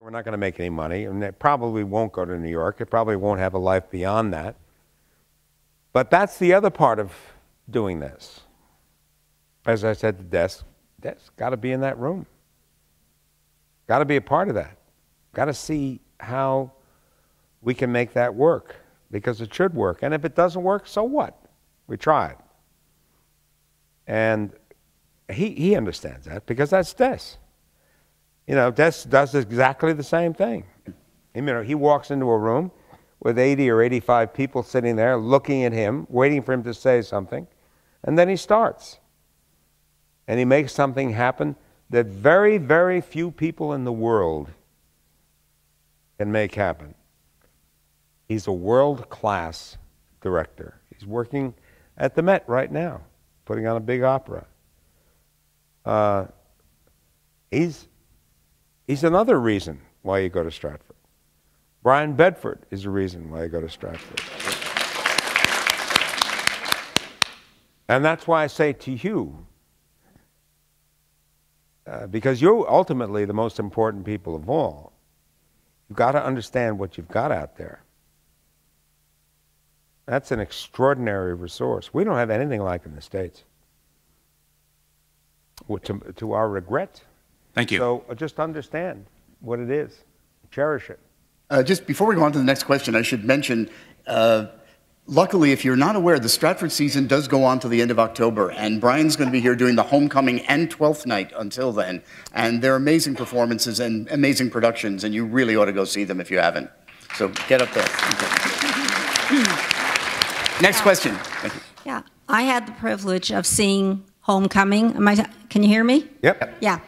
We're not going to make any money, and it probably won't go to New York. It probably won't have a life beyond that. But that's the other part of doing this. As I said to Des, Des got to be in that room. Got to be a part of that. Got to see how we can make that work because it should work. And if it doesn't work, so what? We tried. And he, he understands that because that's Des. You know, Des does exactly the same thing. You know, he walks into a room with 80 or 85 people sitting there looking at him, waiting for him to say something, and then he starts. And he makes something happen that very, very few people in the world can make happen. He's a world class director. He's working at the Met right now, putting on a big opera. Uh, he's, he's another reason why you go to Stratford. Brian Bedford is a reason why you go to Stratford. And that's why I say to you, uh, because you're ultimately the most important people of all, you've got to understand what you've got out there. That's an extraordinary resource. We don't have anything like in the States. To, to our regret. Thank you. So uh, just understand what it is, cherish it. Uh, just before we go on to the next question, I should mention uh, luckily, if you're not aware, the Stratford season does go on to the end of October, and Brian's going to be here doing the homecoming and 12th night until then. And they're amazing performances and amazing productions, and you really ought to go see them if you haven't. So get up there. Next question. Yeah, I had the privilege of seeing Homecoming. Am I, can you hear me? Yep. Yeah.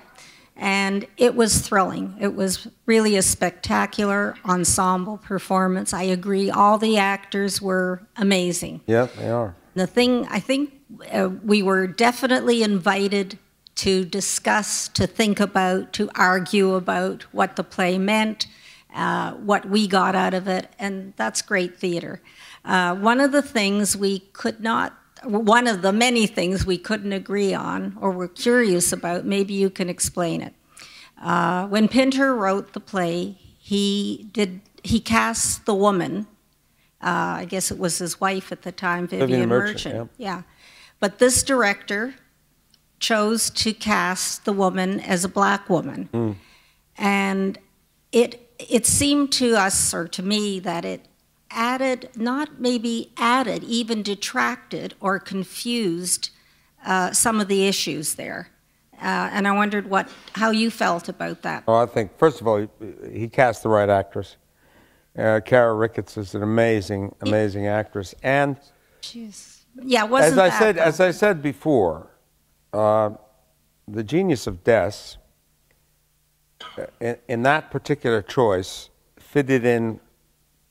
And it was thrilling. It was really a spectacular ensemble performance. I agree. All the actors were amazing. Yeah, they are. The thing, I think uh, we were definitely invited to discuss, to think about, to argue about what the play meant, uh, what we got out of it, and that's great theater. Uh, one of the things we could not one of the many things we couldn't agree on or were curious about. Maybe you can explain it. Uh, when Pinter wrote the play, he did he cast the woman. Uh, I guess it was his wife at the time, Vivien, Vivien Merchant. Merchant. Yeah. yeah, but this director chose to cast the woman as a black woman, mm. and it it seemed to us or to me that it added, not maybe added, even detracted or confused uh, some of the issues there. Uh, and I wondered what, how you felt about that. Well, I think, first of all, he, he cast the right actress. Uh, Cara Ricketts is an amazing, amazing actress. And Jeez. yeah, wasn't as I that, said, though? as I said before, uh, the genius of Des, uh, in, in that particular choice, fitted in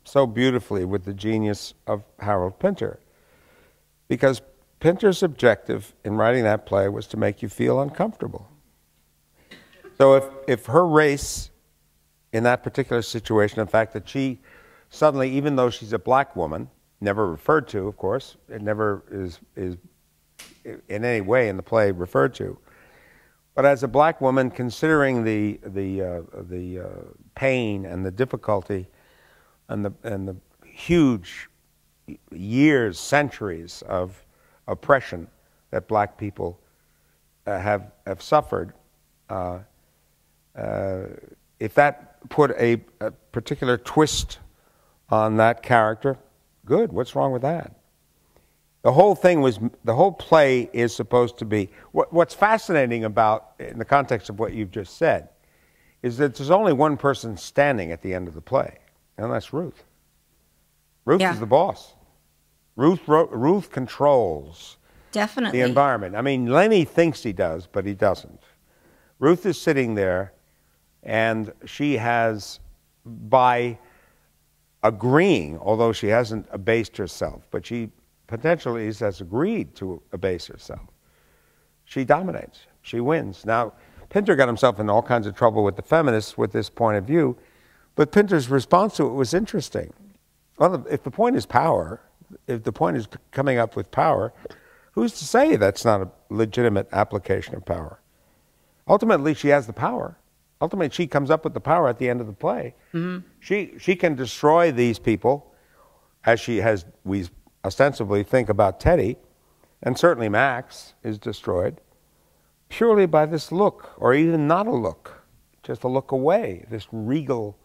so beautifully with the genius of Harold Pinter. Because Pinter's objective in writing that play was to make you feel uncomfortable. So if, if her race in that particular situation, the fact that she suddenly, even though she's a black woman, never referred to, of course, it never is, is in any way in the play referred to, but as a black woman, considering the, the, uh, the uh, pain and the difficulty and the, and the huge years, centuries of oppression that black people uh, have, have suffered, uh, uh, if that put a, a, particular twist on that character, good. What's wrong with that? The whole thing was, the whole play is supposed to be, what, what's fascinating about, in the context of what you've just said, is that there's only one person standing at the end of the play and that's Ruth. Ruth yeah. is the boss. Ruth, Ruth controls Definitely. the environment. I mean, Lenny thinks he does, but he doesn't. Ruth is sitting there, and she has, by agreeing, although she hasn't abased herself, but she potentially has agreed to abase herself, she dominates. She wins. Now, Pinter got himself in all kinds of trouble with the feminists with this point of view but Pinter's response to it was interesting. Well, if the point is power, if the point is coming up with power, who's to say that's not a legitimate application of power? Ultimately, she has the power. ultimately she comes up with the power at the end of the play. Mm-hmm. She she can destroy these people, as she has. We ostensibly think about Teddy, and certainly Max is destroyed purely by this look, or even not a look, just a look away. This regal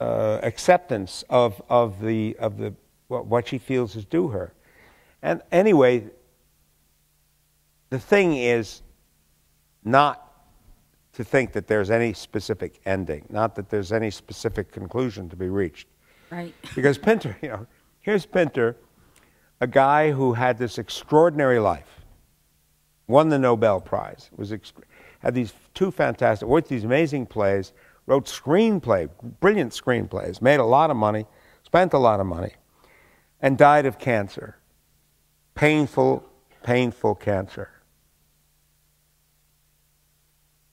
uh, acceptance of of the of the what, she feels is due her. And anyway, the thing is not to think that there's any specific ending, not that there's any specific conclusion to be reached. Right. Because Pinter, you know, here's Pinter, a guy who had this extraordinary life, won the Nobel Prize, was ex- had these two fantastic, wrote these amazing plays, wrote screenplay, brilliant screenplays, made a lot of money, spent a lot of money, and died of cancer. Painful, painful cancer.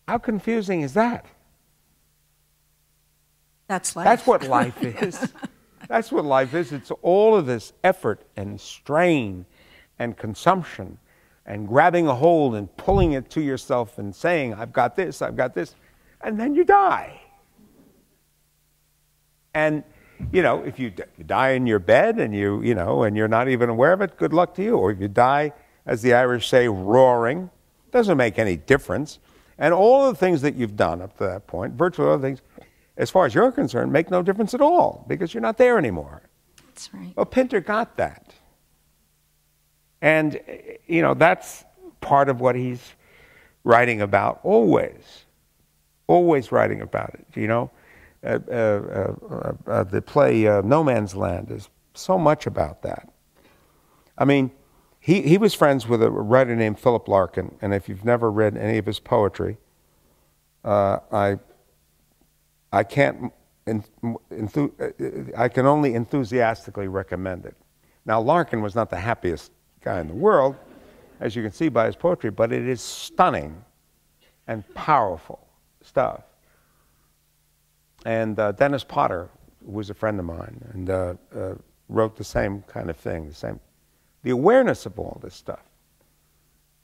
How confusing is that? That's life. That's what life is. That's what life is. It's all of this effort and strain and consumption and grabbing a hold and pulling it to yourself and saying, I've got this, I've got this, and then you die. And, you know, if you, d- you die in your bed and you, you know, and you're not even aware of it, good luck to you. Or if you die, as the Irish say, roaring, doesn't make any difference. And all the things that you've done up to that point, virtually all the things, as far as you're concerned, make no difference at all because you're not there anymore. That's right. Well, Pinter got that. And, you know, that's part of what he's writing about always. Always writing about it, you know. Uh, uh, uh, the play No Man's Land is so much about that. I mean, he, he was friends with a writer named Philip Larkin, and if you've never read any of his poetry, uh, I I can't, I can only enthusiastically recommend it. Now, Larkin was not the happiest guy in the world, as you can see by his poetry, but it is stunning and powerful stuff. And uh, Dennis Potter was a friend of mine and uh, uh, wrote the same kind of thing, the same, the awareness of all this stuff.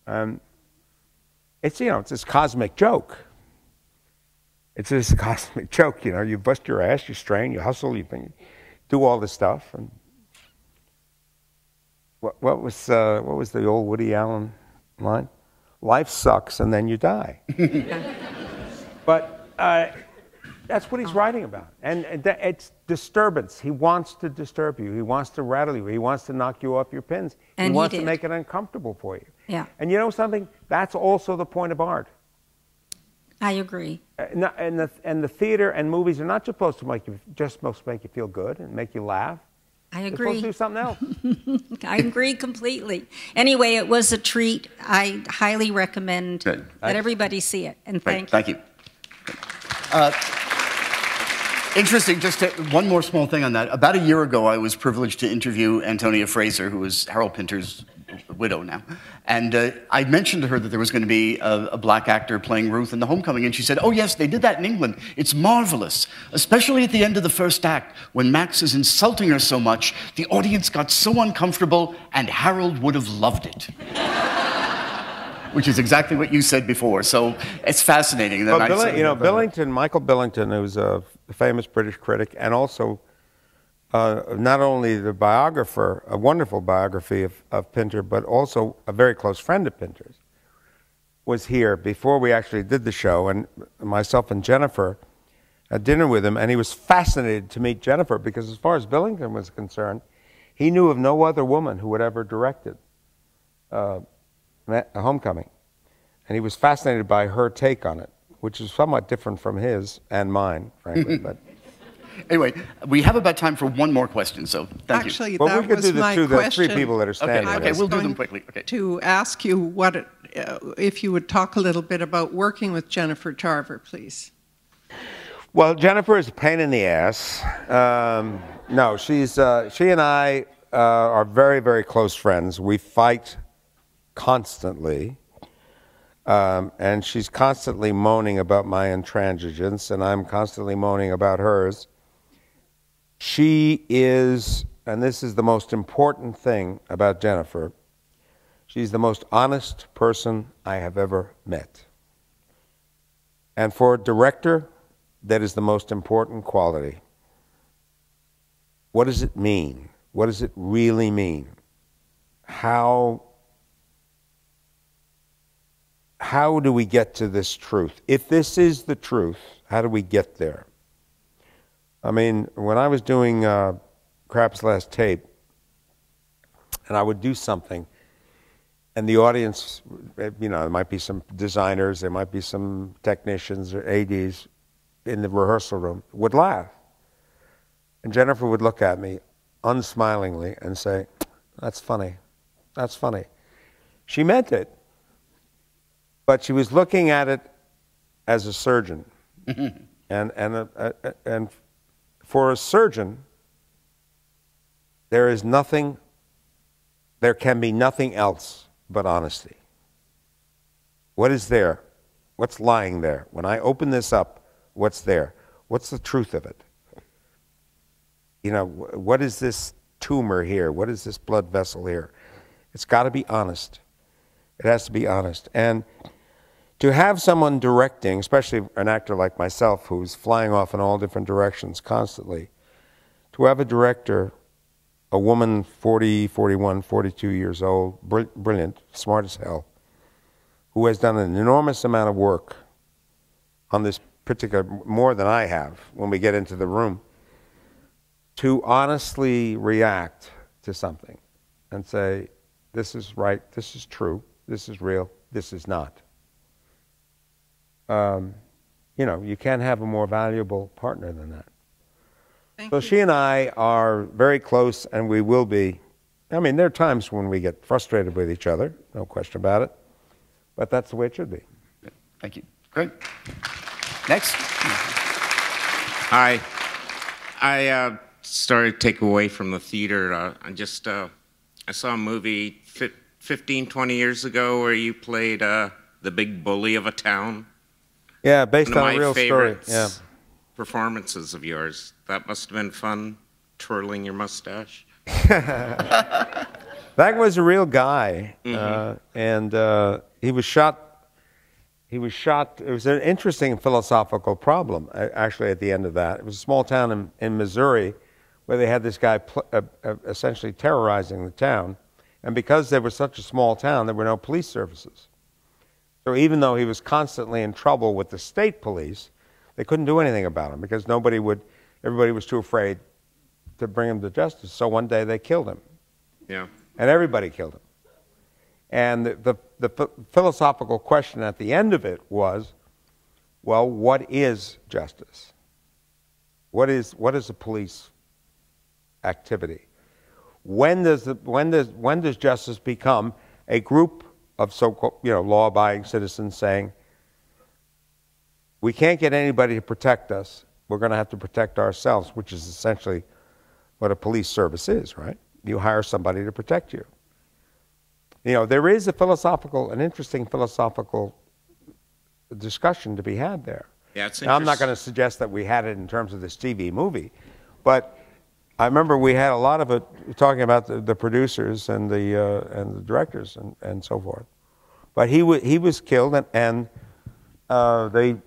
Um, it's, you know, it's this cosmic joke. It's this cosmic joke, you know. You bust your ass, you strain, you hustle, you do all this stuff. And what, what was uh, what was the old Woody Allen line? Life sucks, and then you die. but uh, that's what he's writing about, and, and that- it's disturbance. He wants to disturb you. He wants to rattle you. He wants to knock you off your pins. And he he wants to make it uncomfortable for you. Yeah. And you know something? That's also the point of art. I agree. Uh, no- and the and the theater and movies are not supposed to make you just supposed to make you feel good and make you laugh. I They're supposed to agree. do something else. I agree completely. Anyway, it was a treat. I highly recommend Good. that everybody see it. And Great, thank you. thank you. Uh, interesting, just to, one more small thing on that. About a year ago, I was privileged to interview Antonia Fraser, who is Harold Pinter's widow now. And uh, I mentioned to her that there was going to be a, a black actor playing Ruth in The Homecoming, and she said, Oh, yes, they did that in England. It's marvelous, especially at the end of the first act when Max is insulting her so much, the audience got so uncomfortable, and Harold would have loved it. Which is exactly what you said before. So it's fascinating. that Well, Billi- you know, Billington, Michael Billington, who's a famous British critic and also uh, not only the biographer, a wonderful biography of, of Pinter, but also a very close friend of Pinter's, was here before we actually did the show, and myself and Jennifer had dinner with him, and he was fascinated to meet Jennifer because, as far as Billington was concerned, he knew of no other woman who had ever directed uh, Ma- Homecoming. And he was fascinated by her take on it, which is somewhat different from his and mine, frankly. but Anyway, we have about time for one more question, so thank you. Actually, Well, we that could was do the my two- the three question. people that are standing Okay, I okay, was we'll do them quickly. Okay. To ask you what, it, uh, if you would talk a little bit about working with Jennifer Tarver, please. Well, Jennifer is a pain in the ass. Um, no, she's uh, she and I uh, are very very close friends. We fight constantly, um, and she's constantly moaning about my intransigence, and I'm constantly moaning about hers. She is, and this is the most important thing about Jennifer. She's the most honest person I have ever met. And for a director, that is the most important quality. What does it mean? What does it really mean? How how do we get to this truth? If this is the truth, how do we get there? I mean, when I was doing uh, Krapp's last tape, and I would do something, and the audience, you know, there might be some designers, there might be some technicians or ADs in the rehearsal room, would laugh. And Jennifer would look at me unsmilingly and say, That's funny. That's funny. She meant it, but she was looking at it as a surgeon. and, and, uh, uh, and for a surgeon, there is nothing, there can be nothing else but honesty. What is there? What's lying there? When I open this up, what's there? What's the truth of it? You know, what is this tumor here? What is this blood vessel here? It's got to be honest. It has to be honest. And to have someone directing, especially an actor like myself who's flying off in all different directions constantly, to have a director, a woman 40, 41, 42 years old, brilliant, smart as hell, who has done an enormous amount of work on this particular, more than I have when we get into the room, to honestly react to something and say, this is right, this is true, this is real, this is not. Um, you know, you can't have a more valuable partner than that. Thank so you. she and I are very close, and we will be. I mean, there are times when we get frustrated with each other, no question about it, but that's the way it should be. Thank you. Great. Next. Hi. I uh, started to take away from the theater. Uh, I just uh, I saw a movie 15, 20 years ago where you played uh, the big bully of a town. Yeah, based on a real story. Yeah. Performances of yours. That must have been fun, twirling your mustache. that was a real guy, mm-hmm. uh, and uh, he was shot. He was shot. It was an interesting philosophical problem, actually. At the end of that, it was a small town in, in Missouri, where they had this guy pl- uh, uh, essentially terrorizing the town, and because they were such a small town, there were no police services. So even though he was constantly in trouble with the state police, they couldn't do anything about him because nobody would, everybody was too afraid to bring him to justice. So one day they killed him. Yeah. And everybody killed him. And the, the, the philosophical question at the end of it was well, what is justice? What is, what is a police activity? When does, the, when, does, when does justice become a group of so-called, you know, law-abiding citizens saying, we can't get anybody to protect us. We're going to have to protect ourselves, which is essentially what a police service is, right? You hire somebody to protect you. You know, there is a philosophical, an interesting philosophical discussion to be had there. Yeah, it's now, I'm not going to suggest that we had it in terms of this TV movie, but I remember we had a lot of it talking about the, the producers and the uh, and the directors and, and so forth. But he w- he was killed, and, and uh, they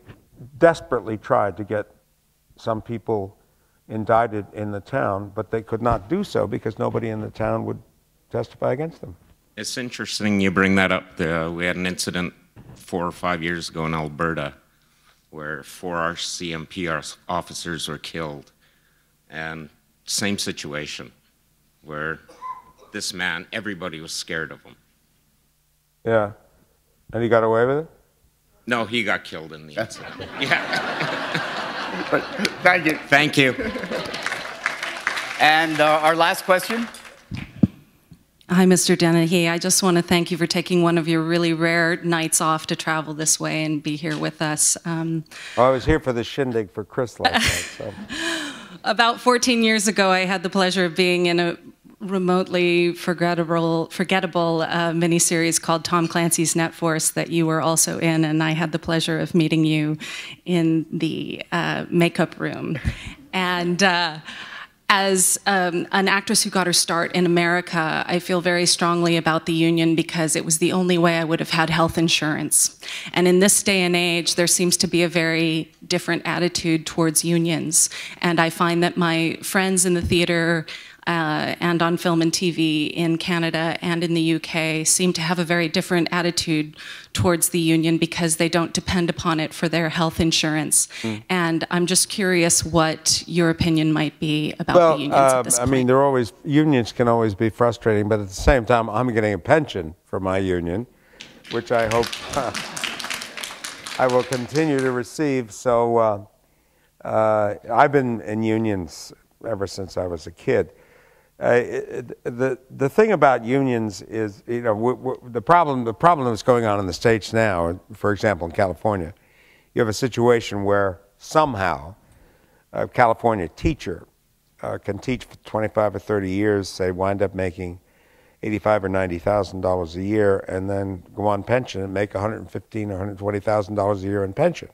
desperately tried to get some people indicted in the town, but they could not do so because nobody in the town would testify against them. It's interesting you bring that up. The, we had an incident four or five years ago in Alberta where four RCMP officers were killed, and same situation where this man, everybody was scared of him. Yeah. And he got away with it? No, he got killed in the incident. yeah. thank you. Thank you. And uh, our last question. Hi, Mr. Dennehy. I just want to thank you for taking one of your really rare nights off to travel this way and be here with us. Um, well, I was here for the shindig for Chris last night. So. About 14 years ago, I had the pleasure of being in a remotely forgettable, forgettable uh, miniseries called Tom Clancy's Net Force that you were also in, and I had the pleasure of meeting you in the uh, makeup room. And uh, as um, an actress who got her start in America, I feel very strongly about the union because it was the only way I would have had health insurance. And in this day and age, there seems to be a very different attitude towards unions. And I find that my friends in the theater, uh, and on film and TV in Canada and in the UK seem to have a very different attitude towards the union because they don't depend upon it for their health insurance. Mm. And I'm just curious what your opinion might be about well, the unions uh, at this point. I mean, they're always unions can always be frustrating, but at the same time, I'm getting a pension from my union, which I hope I will continue to receive. So uh, uh, I've been in unions ever since I was a kid. Uh, the the thing about unions is, you know, w- w- the problem the problem that's going on in the states now. For example, in California, you have a situation where somehow a California teacher uh, can teach for 25 or 30 years, say, wind up making 85 or 90 thousand dollars a year, and then go on pension and make 115 or 120 thousand dollars a year in pension.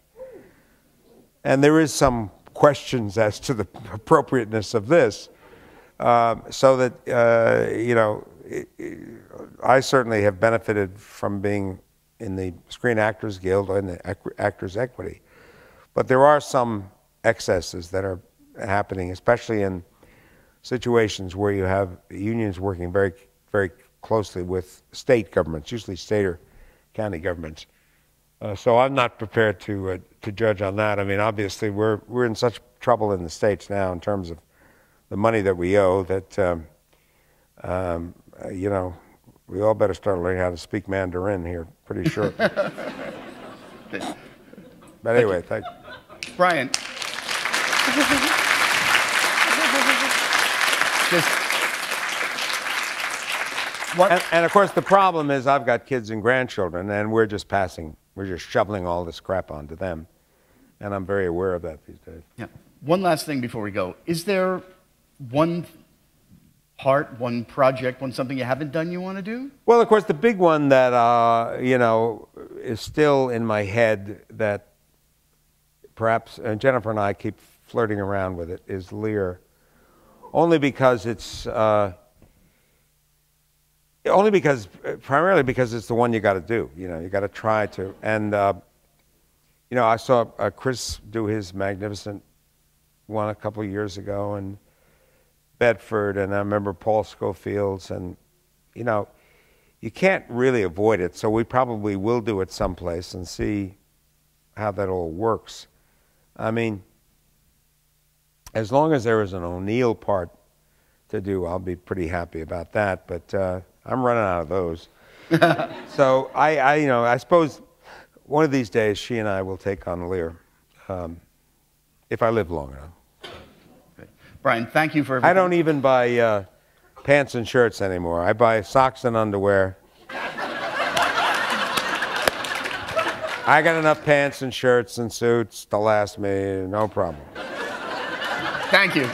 And there is some questions as to the appropriateness of this. Um, so that, uh, you know, it, it, I certainly have benefited from being in the Screen Actors Guild and the Actors Equity. But there are some excesses that are happening, especially in situations where you have unions working very, very closely with state governments, usually state or county governments. Uh, so I'm not prepared to uh, to judge on that. I mean, obviously, we're we're in such trouble in the states now in terms of the money that we owe that, um, um, uh, you know, we all better start learning how to speak Mandarin here pretty short. but anyway, thank you. Brian. Just and, and, of course, the problem is I've got kids and grandchildren, and we're just passing, we're just shoveling all this crap onto them. And I'm very aware of that these days. Yeah. One last thing before we go. Is there one part, one project, one something you haven't done you want to do? Well, of course, the big one that, uh, you know, is still in my head that perhaps and Jennifer and I keep flirting around with it is Lear. Only because it's, uh, only because, primarily because it's the one you got to do. You know, you got to try to. And, uh, you know, I saw uh, Chris do his magnificent one a couple of years ago, and Bedford, and I remember Paul Scofield's, and you know, you can't really avoid it. So we probably will do it someplace and see how that all works. I mean, as long as there is an O'Neill part to do, I'll be pretty happy about that. But uh, I'm running out of those. so I, I, you know, I suppose one of these days she and I will take on Lear, um, if I live long enough. Brian, thank you for everything. I don't even buy uh, pants and shirts anymore. I buy socks and underwear. I got enough pants and shirts and suits to last me, no problem. Thank you.